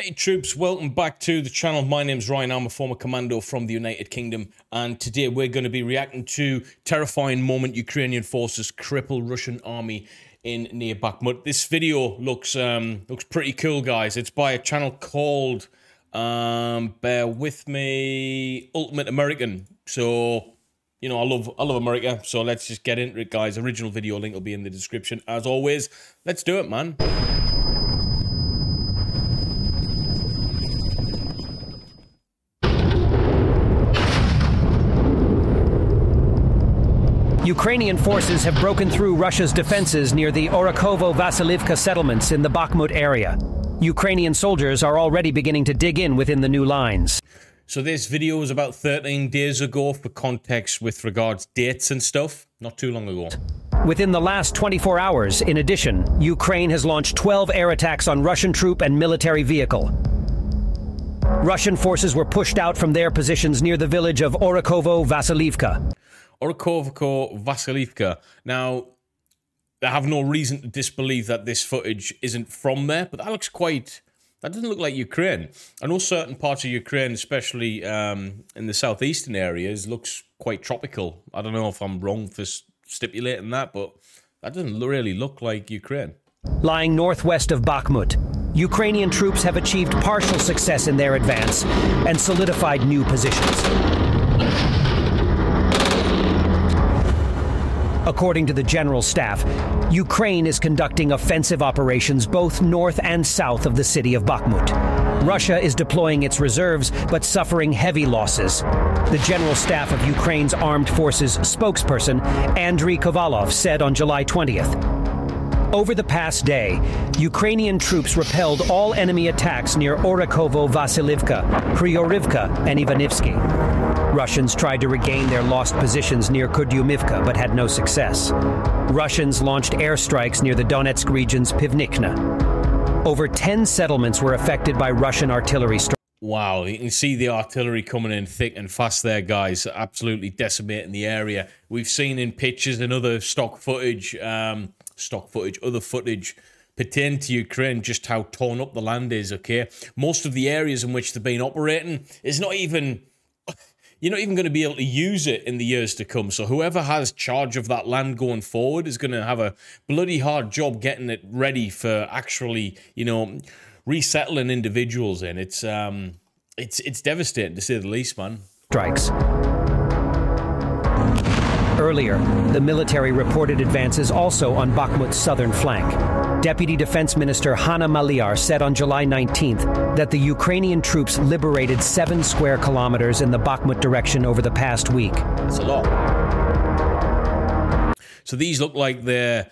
Hey troops, welcome back to the channel. My name's Ryan, I'm a former commando from the United Kingdom, and today we're going to be reacting to terrifying moment Ukrainian forces cripple Russian army in near Bakhmut. This video looks um, looks pretty cool, guys. It's by a channel called, um, bear with me, Ultimate American. So, you know, I love I love America, so let's just get into it, guys. Original video link will be in the description. As always, let's do it, man. Ukrainian forces have broken through Russia's defenses near the Orikhovo-Vasylivka settlements in the Bakhmut area. Ukrainian soldiers are already beginning to dig in within the new lines. So this video was about 13 days ago for context with regards dates and stuff, not too long ago. Within the last 24 hours, in addition, Ukraine has launched 12 air attacks on Russian troop and military vehicle. Russian forces were pushed out from their positions near the village of Orikhovo-Vasylivka. Orakovko Vasilivka. Now, I have no reason to disbelieve that this footage isn't from there, but that looks quite. That doesn't look like Ukraine. I know certain parts of Ukraine, especially um, in the southeastern areas, looks quite tropical. I don't know if I'm wrong for stipulating that, but that doesn't really look like Ukraine. Lying northwest of Bakhmut, Ukrainian troops have achieved partial success in their advance and solidified new positions. According to the General Staff, Ukraine is conducting offensive operations both north and south of the city of Bakhmut. Russia is deploying its reserves, but suffering heavy losses. The General Staff of Ukraine's Armed Forces spokesperson, Andriy Kovalov, said on July 20th over the past day, Ukrainian troops repelled all enemy attacks near Orikhovo Vasylivka, Kryorivka, and Ivanivsky. Russians tried to regain their lost positions near Kurdyumivka but had no success. Russians launched airstrikes near the Donetsk region's Pivnichne. Over 10 settlements were affected by Russian artillery strikes. Wow, you can see the artillery coming in thick and fast there, guys. Absolutely decimating the area. We've seen in pictures and other stock footage um, stock footage, other footage pertaining to Ukraine, just how torn up the land is, okay? Most of the areas in which they've been operating is not even you're not even going to be able to use it in the years to come. So whoever has charge of that land going forward is going to have a bloody hard job getting it ready for actually, you know, resettling individuals in. It's um it's it's devastating to say the least, man. Strikes. Earlier, the military reported advances also on Bakhmut's southern flank. Deputy Defense Minister Hanna Maliar said on July 19th that the Ukrainian troops liberated seven square kilometers in the Bakhmut direction over the past week. A lot. So these look like they're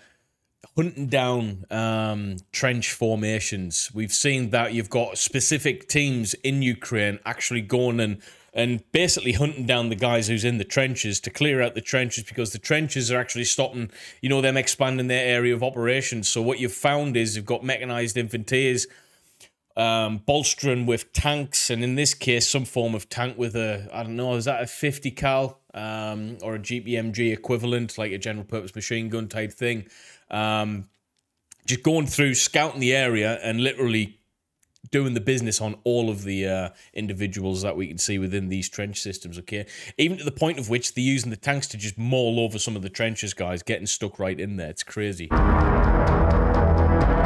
hunting down um, trench formations. We've seen that you've got specific teams in Ukraine actually going and and basically hunting down the guys who's in the trenches to clear out the trenches because the trenches are actually stopping, you know, them expanding their area of operations. So what you've found is you've got mechanized infanteers um, bolstering with tanks, and in this case, some form of tank with a, I don't know, is that a 50 cal um, or a GPMG equivalent, like a general purpose machine gun type thing. Um, just going through, scouting the area, and literally doing the business on all of the uh, individuals that we can see within these trench systems, okay? Even to the point of which they're using the tanks to just maul over some of the trenches, guys, getting stuck right in there. It's crazy.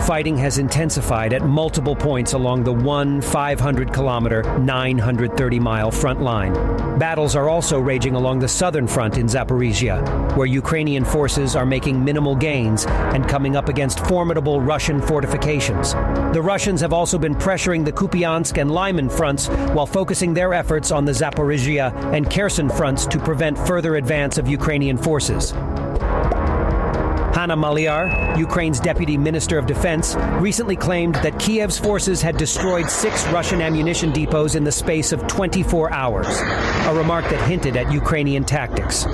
Fighting has intensified at multiple points along the 1 500 kilometer, 930 mile front line. Battles are also raging along the southern front in Zaporizhia, where Ukrainian forces are making minimal gains and coming up against formidable Russian fortifications. The Russians have also been pressuring the Kupiansk and Lyman fronts while focusing their efforts on the Zaporizhia and Kherson fronts to prevent further advance of Ukrainian forces. Hanna Maliar, Ukraine's deputy minister of defense, recently claimed that Kiev's forces had destroyed six Russian ammunition depots in the space of 24 hours, a remark that hinted at Ukrainian tactics.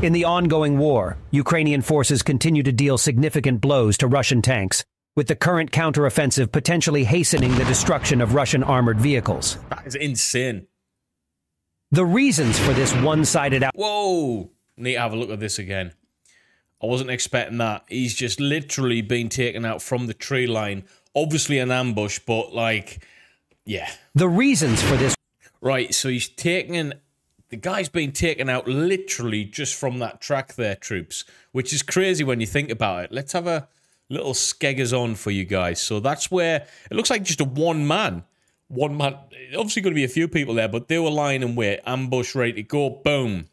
In the ongoing war, Ukrainian forces continue to deal significant blows to Russian tanks, with the current counteroffensive potentially hastening the destruction of Russian armored vehicles. That is insane. The reasons for this one sided out. Whoa! Need to have a look at this again. I wasn't expecting that. He's just literally been taken out from the tree line. Obviously an ambush, but like, yeah. The reasons for this. Right, so he's taken. The guy's been taken out literally just from that track there, troops, which is crazy when you think about it. Let's have a little skeggers on for you guys. So that's where it looks like just a one man. One man. Obviously, going to be a few people there, but they were lying in wait, ambush ready to go. Boom.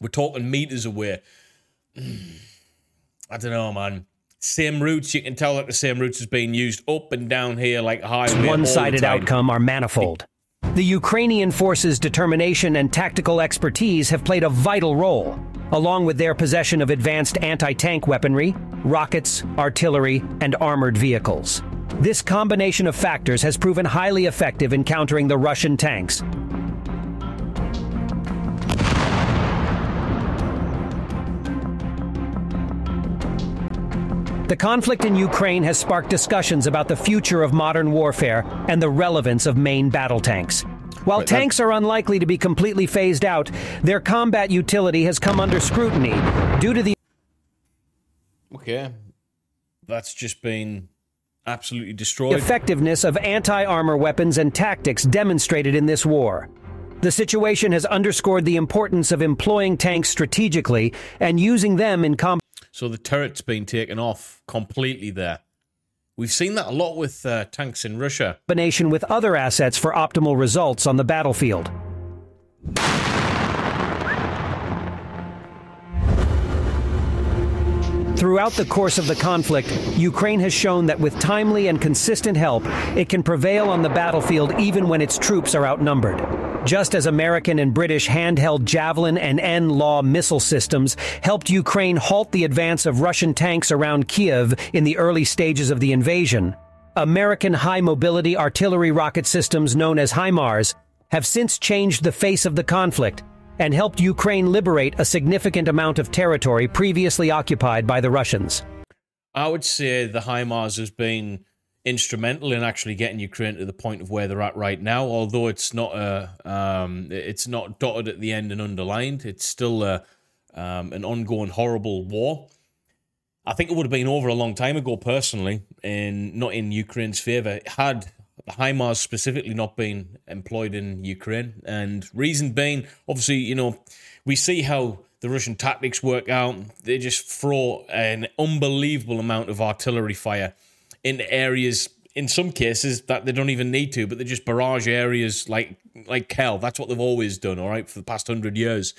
We're talking meters away. Hmm. I don't know, man. Same routes, you can tell that the same routes is being used up and down here like highway. One-sided outcome are manifold. The Ukrainian forces' determination and tactical expertise have played a vital role, along with their possession of advanced anti-tank weaponry, rockets, artillery, and armored vehicles. This combination of factors has proven highly effective in countering the Russian tanks, The conflict in Ukraine has sparked discussions about the future of modern warfare and the relevance of main battle tanks. While right, tanks are unlikely to be completely phased out, their combat utility has come under scrutiny due to the. Okay. That's just been absolutely destroyed. Effectiveness of anti armor weapons and tactics demonstrated in this war. The situation has underscored the importance of employing tanks strategically and using them in combat. So the turret's been taken off completely there. We've seen that a lot with uh, tanks in Russia. Combination with other assets for optimal results on the battlefield. Throughout the course of the conflict, Ukraine has shown that with timely and consistent help, it can prevail on the battlefield even when its troops are outnumbered. Just as American and British handheld Javelin and N-LAW missile systems helped Ukraine halt the advance of Russian tanks around Kiev in the early stages of the invasion, American high-mobility artillery rocket systems known as HIMARS have since changed the face of the conflict and helped Ukraine liberate a significant amount of territory previously occupied by the Russians. I would say the HIMARS has been instrumental in actually getting Ukraine to the point of where they're at right now. Although it's not a, um, it's not dotted at the end and underlined. It's still a, um, an ongoing horrible war. I think it would have been over a long time ago, personally, and not in Ukraine's favor. Had HIMARS specifically not being employed in Ukraine, and reason being, obviously, you know, we see how the Russian tactics work out. They just throw an unbelievable amount of artillery fire in areas in some cases that they don't even need to, but they just barrage areas like like Kel. That's what they've always done, all right, for the past hundred years.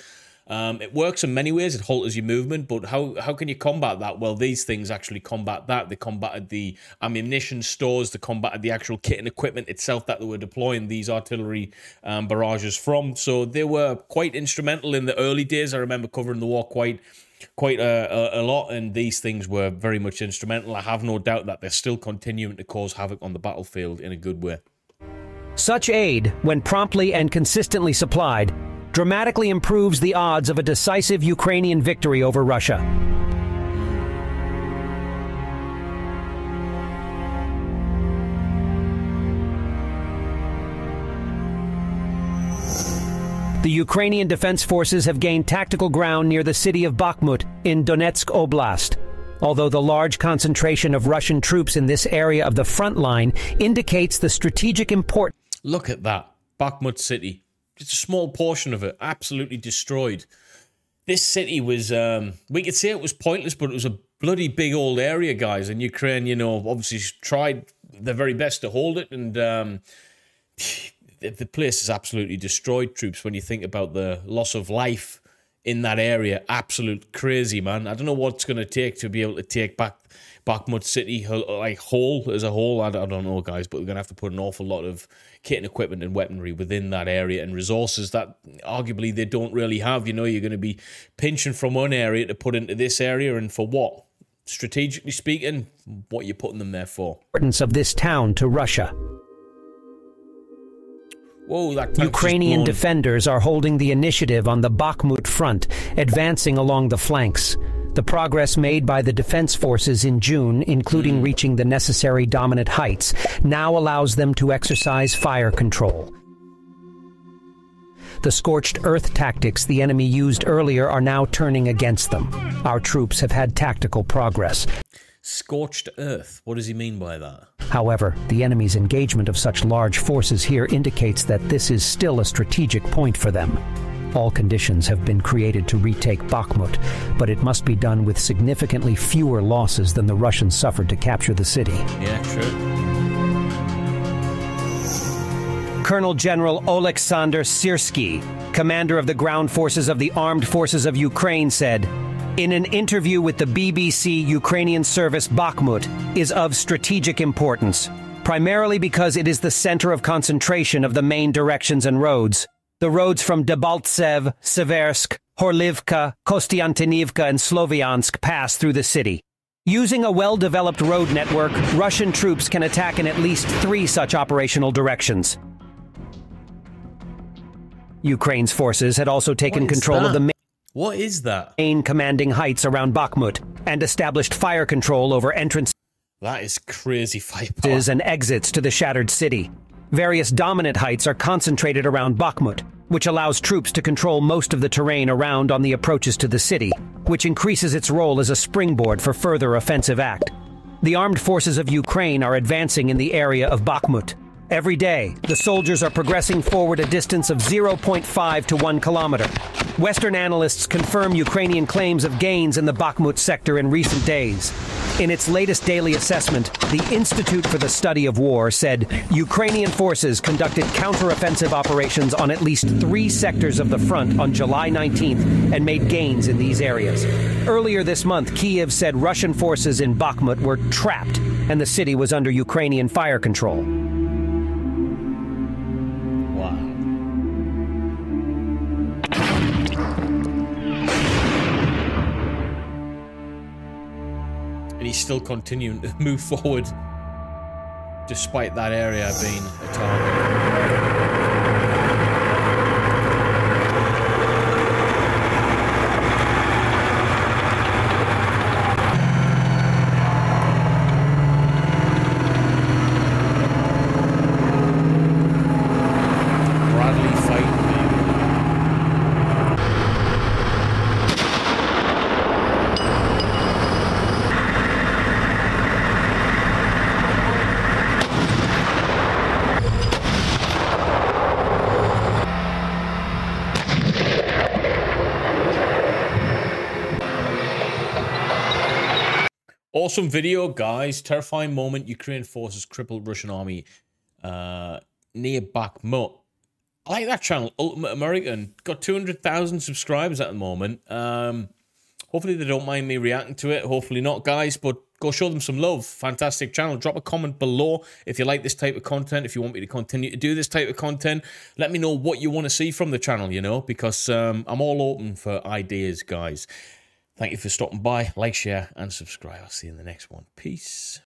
Um, it works in many ways. It halts your movement, but how how can you combat that? Well, these things actually combat that. They combated the ammunition stores. They combated the actual kit and equipment itself that they were deploying these artillery um, barrages from. So they were quite instrumental in the early days. I remember covering the war quite quite a, a, a, lot, and these things were very much instrumental. I have no doubt that they're still continuing to cause havoc on the battlefield in a good way. Such aid, when promptly and consistently supplied, dramatically improves the odds of a decisive Ukrainian victory over Russia. The Ukrainian Defense Forces have gained tactical ground near the city of Bakhmut in Donetsk Oblast. Although the large concentration of Russian troops in this area of the front line indicates the strategic importance. Look at that. Bakhmut city. Just a small portion of it absolutely destroyed. This city was, um, we could say it was pointless, but it was a bloody big old area, guys. And Ukraine, you know, obviously tried their very best to hold it. And um, the place is absolutely destroyed, troops, when you think about the loss of life in that area. Absolute crazy, man. I don't know what it's going to take to be able to take back Bakhmut City, like whole as a whole. I don't know, guys, but we're going to have to put an awful lot of kit and equipment and weaponry within that area and resources that arguably they don't really have. You know, you're going to be pinching from one area to put into this area, and for what? Strategically speaking, what you're putting them there for? Importance of this town to Russia. Whoa, Ukrainian defenders are holding the initiative on the Bakhmut front, advancing along the flanks. The progress made by the defense forces in June, including mm. reaching the necessary dominant heights, now allows them to exercise fire control. The scorched earth tactics the enemy used earlier are now turning against them. Our troops have had tactical progress. Scorched earth. What does he mean by that? However, the enemy's engagement of such large forces here indicates that this is still a strategic point for them. All conditions have been created to retake Bakhmut, but it must be done with significantly fewer losses than the Russians suffered to capture the city. Yeah, true. Colonel General Oleksandr Syrsky, commander of the ground forces of the Armed Forces of Ukraine, said, in an interview with the BBC Ukrainian service Bakhmut is of strategic importance, primarily because it is the center of concentration of the main directions and roads. The roads from Debaltsev, Seversk, Horlivka, Kostiantynivka, and Sloviansk pass through the city. Using a well-developed road network, Russian troops can attack in at least three such operational directions. Ukraine's forces had also taken control that? of the main What is that? main commanding heights around Bakhmut and established fire control over entrances That is crazy firepower. and exits to the shattered city. Various dominant heights are concentrated around Bakhmut, which allows troops to control most of the terrain around on the approaches to the city, which increases its role as a springboard for further offensive act. The armed forces of Ukraine are advancing in the area of Bakhmut. Every day, the soldiers are progressing forward a distance of 0.5 to 1 kilometer. Western analysts confirm Ukrainian claims of gains in the Bakhmut sector in recent days. In its latest daily assessment, the Institute for the Study of War said Ukrainian forces conducted counteroffensive operations on at least three sectors of the front on July 19th and made gains in these areas. Earlier this month, Kiev said Russian forces in Bakhmut were trapped and the city was under Ukrainian fire control. Still continuing to move forward despite that area being a target. Awesome video, guys. Terrifying moment. Ukraine forces crippled Russian army uh, near Bakhmut. I like that channel, Ultimate American. Got 200,000 subscribers at the moment. Um, hopefully they don't mind me reacting to it. Hopefully not, guys. But go show them some love. Fantastic channel. Drop a comment below if you like this type of content. If you want me to continue to do this type of content, let me know what you want to see from the channel, you know, because um, I'm all open for ideas, guys. Thank you for stopping by. Like, share, and subscribe. I'll see you in the next one. Peace.